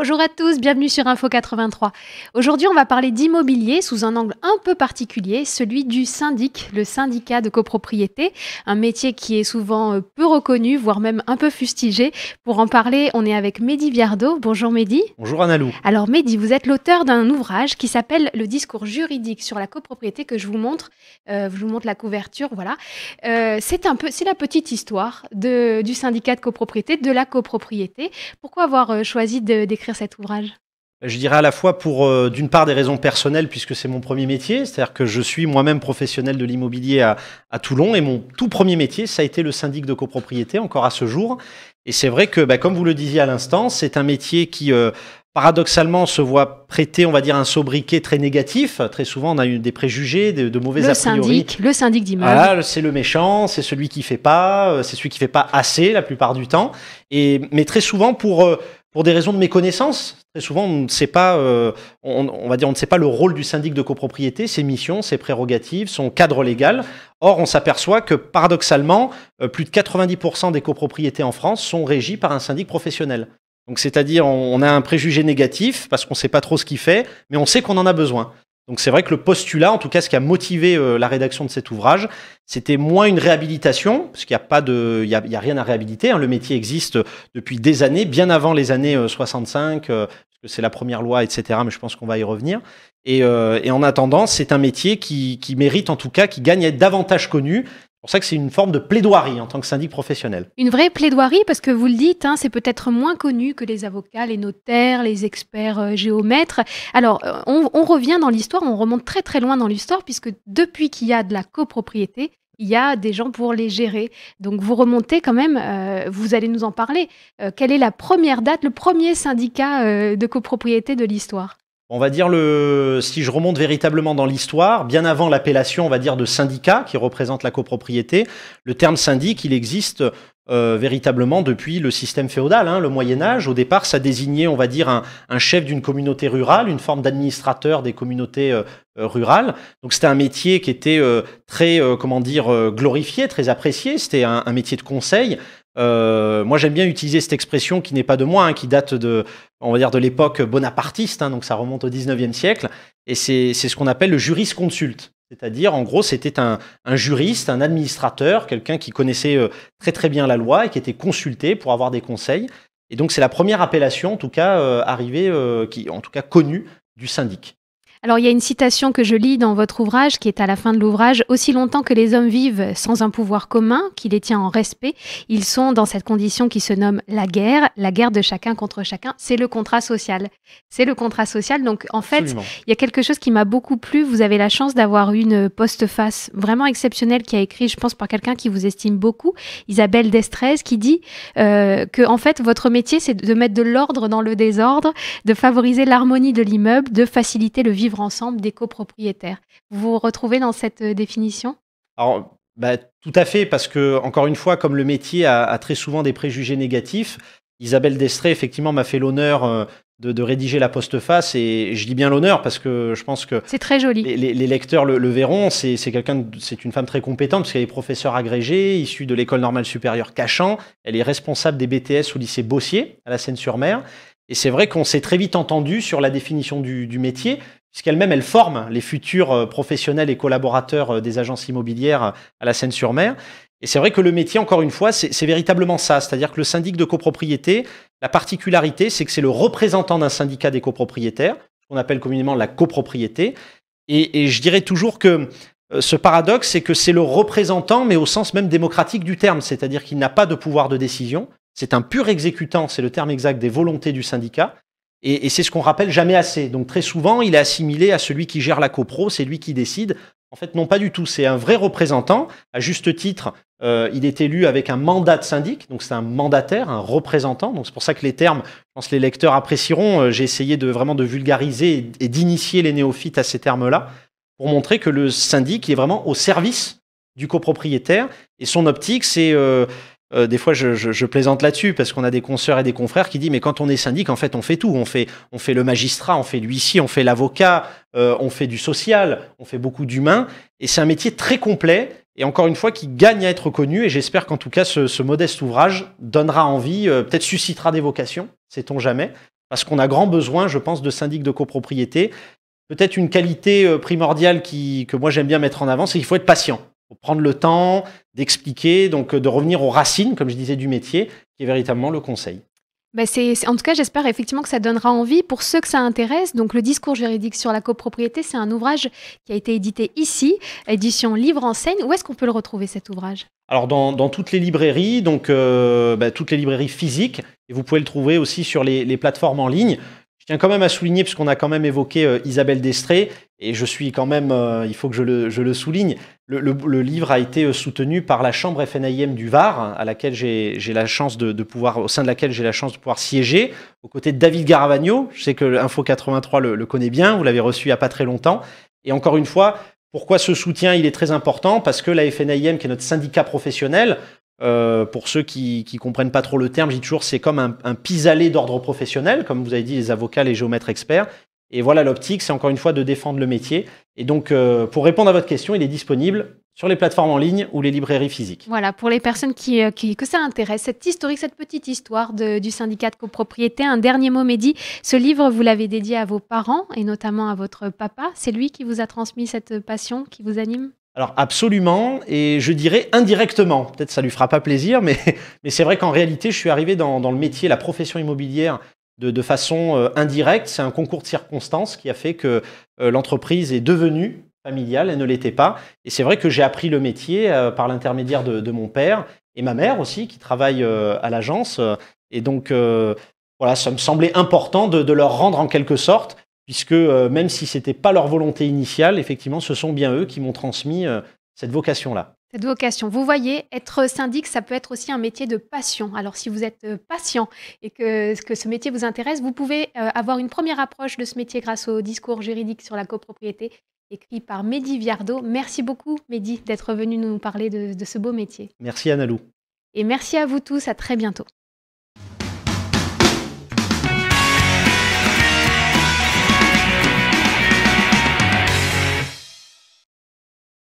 Bonjour à tous, bienvenue sur Info 83. Aujourd'hui, on va parler d'immobilier sous un angle un peu particulier, celui du syndic, le syndicat de copropriété, un métier qui est souvent euh, peu reconnu, voire même un peu fustigé. Pour en parler, on est avec Mehdi Viardot. Bonjour Mehdi. Bonjour Analou. Alors Mehdi, vous êtes l'auteur d'un ouvrage qui s'appelle Le discours juridique sur la copropriété que je vous montre. Euh, je vous montre la couverture, voilà. Euh, c'est un peu, c'est la petite histoire de, du syndicat de copropriété, de la copropriété. Pourquoi avoir choisi de d'écrire cet ouvrage? Je dirais à la fois pour, euh, d'une part, des raisons personnelles, puisque c'est mon premier métier, c'est-à-dire que je suis moi-même professionnel de l'immobilier à, à, Toulon, et mon tout premier métier, ça a été le syndic de copropriété, encore à ce jour. Et c'est vrai que, bah, comme vous le disiez à l'instant, c'est un métier qui, euh, paradoxalement, se voit prêter, on va dire, un sobriquet très négatif. Très souvent, on a eu des préjugés, de, de mauvais le a priori. Syndic, le syndic d'immeuble. Voilà, c'est le méchant, c'est celui qui fait pas, euh, c'est celui qui fait pas assez la plupart du temps. Et, mais très souvent, pour pour des raisons de méconnaissance. Très souvent, on ne sait pas, euh, on, va dire, on ne sait pas le rôle du syndic de copropriété, ses missions, ses prérogatives, son cadre légal. Or, on s'aperçoit que paradoxalement, euh, plus de 90% des copropriétés en France sont régies par un syndic professionnel. Donc, c'est-à-dire, on, a un préjugé négatif parce qu'on ne sait pas trop ce qu'il fait, mais on sait qu'on en a besoin. Donc c'est vrai que le postulat, en tout cas ce qui a motivé euh, la rédaction de cet ouvrage, c'était moins une réhabilitation, parce qu'il n'y a pas de, il y a, rien à réhabiliter. Hein. le métier existe depuis des années, bien avant les années 65, euh, euh, parce que c'est la première loi, etc. Mais je pense qu'on va y revenir. Et, et en attendant, c'est un métier qui, qui, mérite en tout cas, qui gagne à être davantage connu. C'est pour ça que c'est une forme de plaidoirie en tant que syndic professionnel. Une vraie plaidoirie, parce que vous le dites, hein, c'est peut-être moins connu que les avocats, les notaires, les experts euh, géomètres. Alors, euh, on, revient dans l'histoire, on remonte très très loin dans l'histoire, puisque depuis qu'il y a de la copropriété, il y a des gens pour les gérer. Donc vous remontez quand même, euh, vous allez nous en parler. quelle est la première date, le premier syndicat de copropriété de l'histoire? On va dire le, si je remonte véritablement dans l'histoire, bien avant l'appellation, on va dire de syndicat qui représente la copropriété, le terme syndic, il existe euh, véritablement depuis le système féodal, hein, le Moyen Âge. Au départ, ça désignait, on va dire, un, chef d'une communauté rurale, une forme d'administrateur des communautés euh, euh, rurales. Donc c'était un métier qui était très, comment dire, glorifié, très apprécié. C'était un, métier de conseil. Euh, moi, j'aime bien utiliser cette expression qui n'est pas de moi, hein, qui date de, on va dire, de l'époque bonapartiste, hein, donc ça remonte au 19e siècle, et c'est ce qu'on appelle le jurisconsulte. C'est-à-dire, en gros, c'était un, juriste, un administrateur, quelqu'un qui connaissait euh, très très bien la loi et qui était consulté pour avoir des conseils. Et donc, c'est la première appellation, en tout cas, euh, arrivée, qui, en tout cas, connue du syndic. Alors il y a une citation que je lis dans votre ouvrage qui est à la fin de l'ouvrage. Aussi longtemps que les hommes vivent sans un pouvoir commun qui les tient en respect, ils sont dans cette condition qui se nomme la guerre, la guerre de chacun contre chacun. C'est le contrat social. C'est le contrat social. Donc en fait, il y a quelque chose qui m'a beaucoup plu. Vous avez la chance d'avoir une postface vraiment exceptionnelle qui a écrit, je pense, par quelqu'un qui vous estime beaucoup, Isabelle Destrez, qui dit euh, que en fait votre métier c'est de mettre de l'ordre dans le désordre, de favoriser l'harmonie de l'immeuble, de faciliter le vivre ensemble des copropriétaires. Vous vous retrouvez dans cette euh, définition? Alors, bah, tout à fait, parce que, encore une fois, comme le métier a, très souvent des préjugés négatifs, Isabelle Destré, effectivement, m'a fait l'honneur euh, de, rédiger la postface, et je dis bien l'honneur parce que je pense que c'est très joli. Les, lecteurs le, verront. C'est quelqu'un, c'est une femme très compétente parce qu'elle est professeure agrégée, issue de l'école normale supérieure Cachan. Elle est responsable des BTS au lycée Bossier à la Seine-sur-Mer. Et c'est vrai qu'on s'est très vite entendu sur la définition du, du métier puisqu'elle-même, elle forme les futurs euh, professionnels et collaborateurs euh, des agences immobilières euh, à la Seine-sur-Mer. Et c'est vrai que le métier, encore une fois, c'est véritablement ça. C'est-à-dire que le syndic de copropriété, la particularité, c'est que c'est le représentant d'un syndicat des copropriétaires, qu'on appelle communément la copropriété. Et, je dirais toujours que ce paradoxe, c'est que c'est le représentant, mais au sens même démocratique du terme. C'est-à-dire qu'il n'a pas de pouvoir de décision. C'est un pur exécutant, c'est le terme exact des volontés du syndicat. Et, c'est ce qu'on rappelle jamais assez. Donc très souvent, il est assimilé à celui qui gère la copro, c'est lui qui décide. En fait, non, pas du tout. C'est un vrai représentant. À juste titre, euh, il est élu avec un mandat de syndic, donc c'est un mandataire, un représentant. Donc c'est pour ça que les termes, je pense que les lecteurs apprécieront. Euh, j'ai essayé de vraiment de vulgariser et, d'initier les néophytes à ces termes-là pour montrer que le syndic est vraiment au service du copropriétaire. Et son optique, c'est euh, euh, des fois, je, plaisante là-dessus parce qu'on a des consoeurs et des confrères qui disent mais quand on est syndic, en fait, on fait tout. On fait, on fait le magistrat, on fait l'huissier, on fait l'avocat, euh, on fait du social, on fait beaucoup d'humain. Et c'est un métier très complet et encore une fois qui gagne à être connu. Et j'espère qu'en tout cas, ce, modeste ouvrage donnera envie, euh, peut-être suscitera des vocations, sait-on jamais. parce qu'on a grand besoin, je pense, de syndics de copropriété. Peut-être une qualité euh, primordiale qui, que moi j'aime bien mettre en avant, c'est qu'il faut être patient. Faut prendre le temps d'expliquer, donc de revenir aux racines, comme je disais, du métier, qui est véritablement le conseil. Bah, en tout cas, j'espère effectivement que ça donnera envie pour ceux que ça intéresse. Donc, le discours juridique sur la copropriété, c'est un ouvrage qui a été édité ici, édition Livre en scène. Où est-ce qu'on peut le retrouver cet ouvrage? Alors dans, toutes les librairies, donc euh, bah, toutes les librairies physiques, et vous pouvez le trouver aussi sur les plateformes en ligne tiens quand même à souligner, puisqu'on a quand même évoqué euh, Isabelle Destré, et je suis quand même, euh, il faut que je le, souligne, le, livre a été euh, soutenu par la Chambre FNIM du Var, à laquelle j'ai la chance de, pouvoir, au sein de laquelle j'ai la chance de pouvoir siéger, aux côtés de David Garavagno. Je sais que Info 83 le, connaît bien, vous l'avez reçu il n'y a pas très longtemps. Et encore une fois, pourquoi ce soutien il est très important? Parce que la FNIM, qui est notre syndicat professionnel, euh, pour ceux qui ne comprennent pas trop le terme, je dis toujours c'est comme un, un pis-aller d'ordre professionnel, comme vous avez dit, les avocats, les géomètres experts. Et voilà, l'optique, c'est encore une fois de défendre le métier. Et donc, euh, pour répondre à votre question, il est disponible sur les plateformes en ligne ou les librairies physiques. Voilà, pour les personnes qui, euh, que ça intéresse, cette historique, cette petite histoire du syndicat de copropriété. Un dernier mot, Mehdi. Ce livre, vous l'avez dédié à vos parents et notamment à votre papa. C'est lui qui vous a transmis cette passion qui vous anime? Alors absolument, et je dirais indirectement. Peut-être ça lui fera pas plaisir, mais, mais c'est vrai qu'en réalité, je suis arrivé dans, le métier, la profession immobilière, de, façon euh, indirecte. C'est un concours de circonstances qui a fait que euh, l'entreprise est devenue familiale, elle ne l'était pas. Et c'est vrai que j'ai appris le métier euh, par l'intermédiaire de, mon père et ma mère aussi, qui travaille à l'agence. et donc, voilà, ça me semblait important de, de leur rendre en quelque sorte puisque euh, même si ce n'était pas leur volonté initiale, effectivement, ce sont bien eux qui m'ont transmis euh, cette vocation-là. Cette vocation. Vous voyez, être syndic, ça peut être aussi un métier de passion. Alors, si vous êtes euh, patient et que, que ce métier vous intéresse, vous pouvez avoir une première approche de ce métier grâce au discours juridique sur la copropriété écrit par Mehdi Viardot. Merci beaucoup, Mehdi, d'être venu nous parler de, de ce beau métier. Merci, Analou. Et merci à vous tous. À très bientôt.